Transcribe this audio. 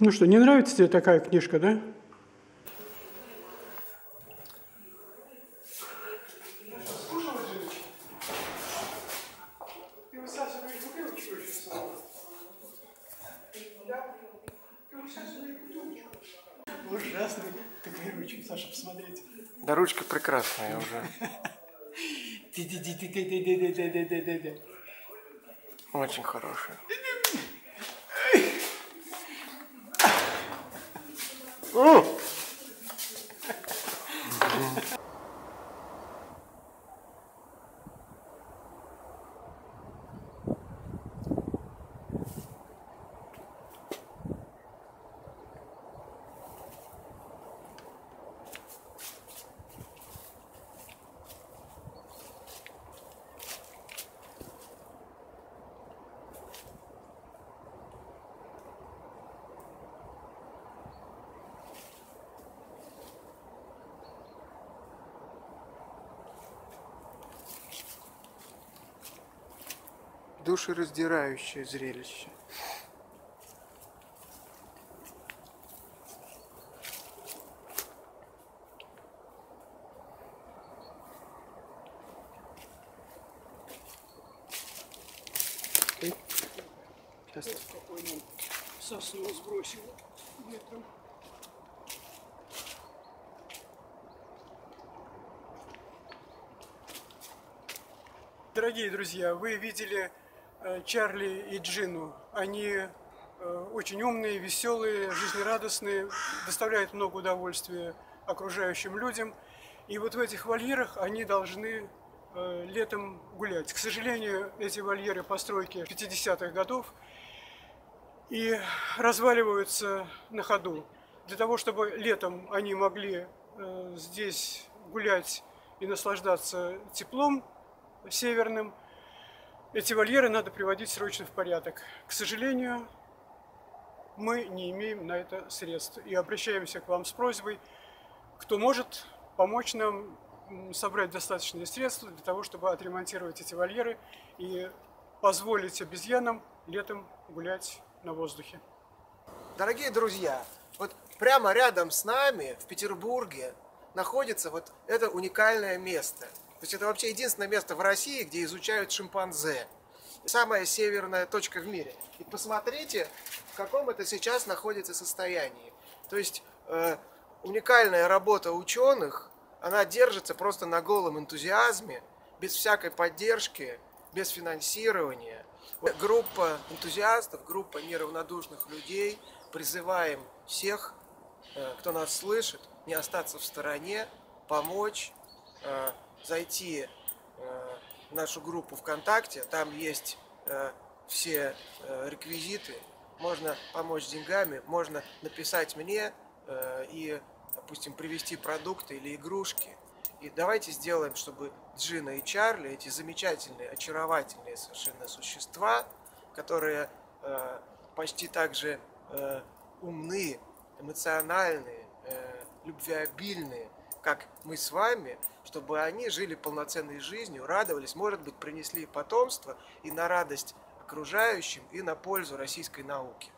Ну что, не нравится тебе такая книжка, да? Ужасный такой ручек, Саша, посмотрите. Да ручка прекрасная уже. Очень хорошая. 嗯。Душераздирающее зрелище. Сейчас. Сосну сбросил ветром. Дорогие друзья, вы видели Чарли и Джину. Они э, очень умные, веселые, жизнерадостные, доставляют много удовольствия окружающим людям. И вот в этих вольерах они должны э, летом гулять. К сожалению, эти вольеры постройки 50-х годов и разваливаются на ходу. Для того, чтобы летом они могли здесь гулять и наслаждаться теплом, северным. Эти вольеры надо приводить срочно в порядок. К сожалению, мы не имеем на это средств. И обращаемся к вам с просьбой, кто может помочь нам собрать достаточные средства для того, чтобы отремонтировать эти вольеры и позволить обезьянам летом гулять на воздухе. Дорогие друзья, вот прямо рядом с нами в Петербурге находится вот это уникальное место – то есть это вообще единственное место в России, где изучают шимпанзе. Самая северная точка в мире. И посмотрите, в каком это сейчас находится состоянии. То есть э, уникальная работа ученых, она держится просто на голом энтузиазме, без всякой поддержки, без финансирования. Группа энтузиастов, группа неравнодушных людей, призываем всех, э, кто нас слышит, не остаться в стороне, помочь, э, зайти э, в нашу группу ВКонтакте, там есть э, все э, реквизиты, можно помочь деньгами, можно написать мне и, допустим, привезти продукты или игрушки. И давайте сделаем, чтобы Джина и Чарли, эти замечательные, очаровательные совершенно существа, которые почти так же умны, эмоциональные, любвеобильные, как мы с вами, чтобы они жили полноценной жизнью, радовались, может быть, принесли потомство и на радость окружающим, и на пользу российской науке.